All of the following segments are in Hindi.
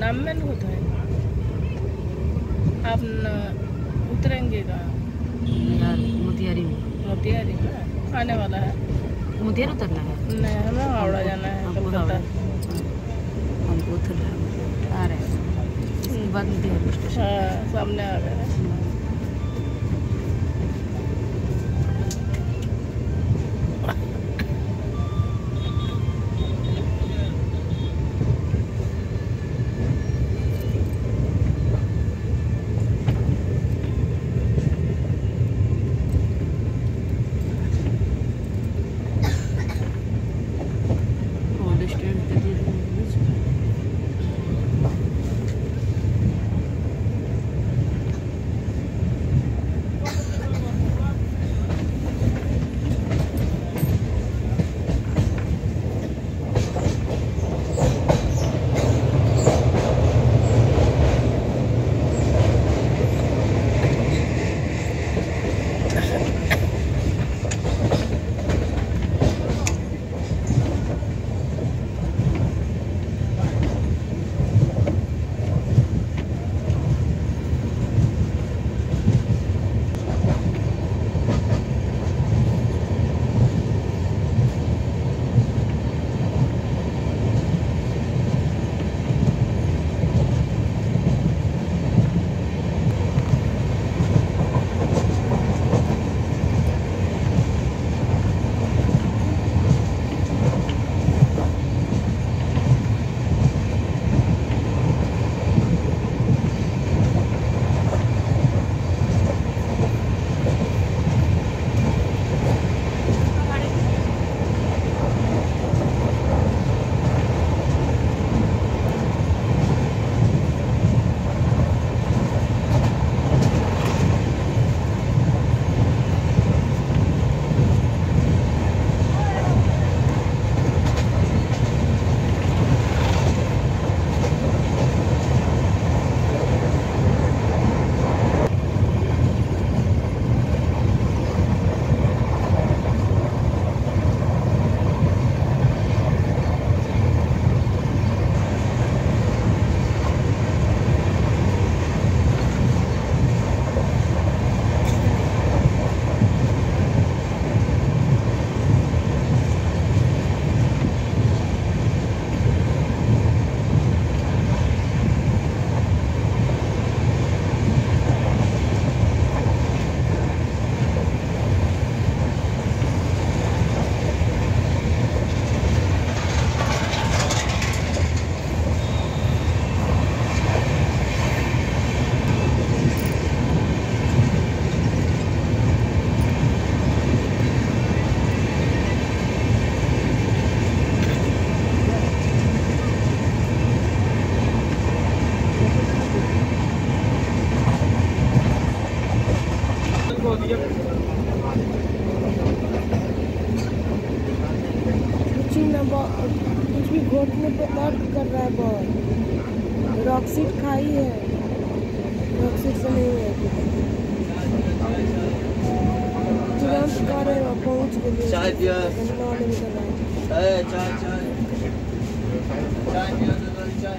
नाम में होता है। आप उतरेंगे कहाँ? मोतिहारी में। मोतिहारी में? आने वाला है। मोतिहारी उतरना है? नहीं हमें हावड़ा जाना है कलकत्ता। हम उतर रहे हैं। आ रहे हैं। बाद मोतिहारी स्टेशन। हाँ सामने आ रहे हैं। कुछ भी घोटने पे दर्द कर रहा है बहुत। रॉक्सीट खाई है। रॉक्सीट से नहीं है। तुरंत कर रहे हो पहुँच के लिए चाय पिया? है। चाय चाय चाय। चाय पिया चाय।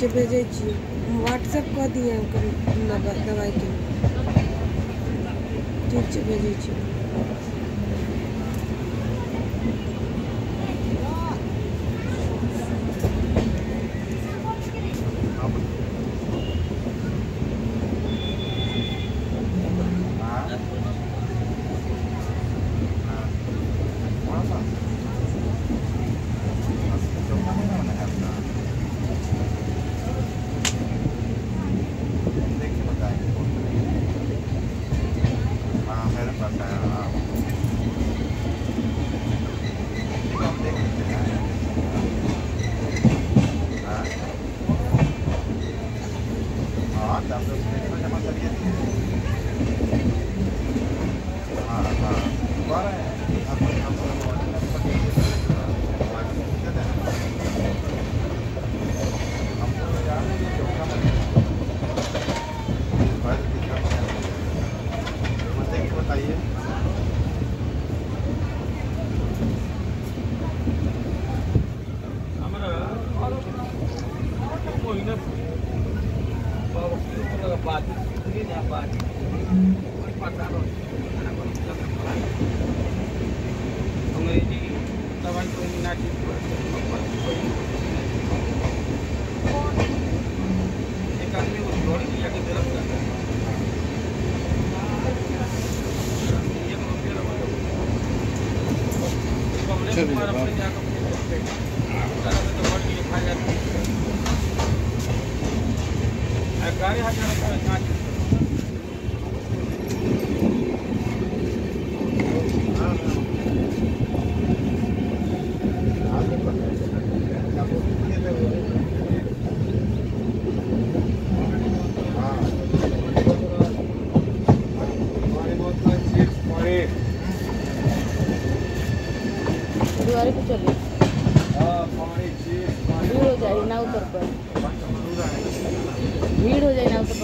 जे। भेजे व्हाट्सएप कह दिए दवाई के। ठीक है भेजे छी। बार अपने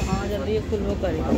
हाँ जल्दी ये खुल वो करेगा।